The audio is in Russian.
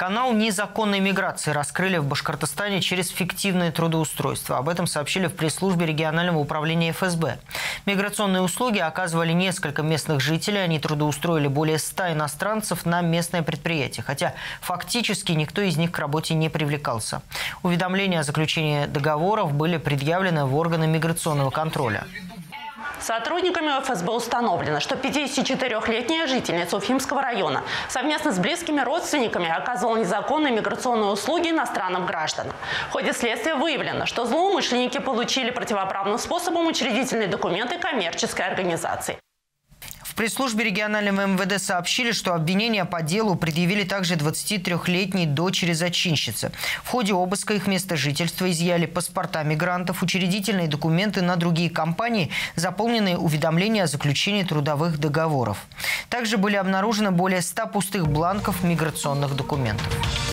Канал незаконной миграции раскрыли в Башкортостане через фиктивное трудоустройство. Об этом сообщили в пресс-службе регионального управления ФСБ. Миграционные услуги оказывали несколько местных жителей. Они трудоустроили более 100 иностранцев на местное предприятие. Хотя фактически никто из них к работе не привлекался. Уведомления о заключении договоров были предъявлены в органы миграционного контроля. Сотрудниками ФСБ установлено, что 54-летняя жительница Уфимского района совместно с близкими родственниками оказывала незаконные миграционные услуги иностранным гражданам. В ходе следствия выявлено, что злоумышленники получили противоправным способом учредительные документы коммерческой организации. Пресс-службе регионального МВД сообщили, что обвинения по делу предъявили также 23-летней дочери зачинщицы. В ходе обыска их места жительства изъяли паспорта мигрантов, учредительные документы на другие компании, заполненные уведомления о заключении трудовых договоров. Также были обнаружены более 100 пустых бланков миграционных документов.